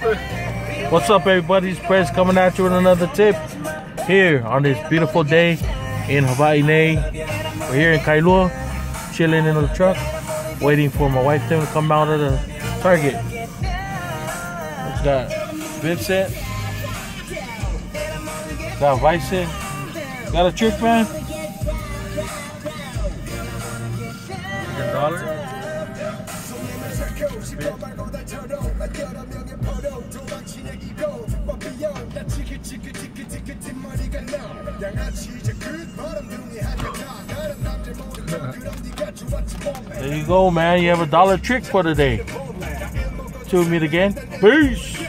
What's up, everybody? It's Prez coming at you with another tip here on this beautiful day in Hawaii. We're here in Kailua, chilling in the truck, waiting for my wife to come out of the Target. What's got Vincent, got Viceson, got a trick man. Dollar. There you go, man. You have a dollar trick for today. Tune me again. Peace.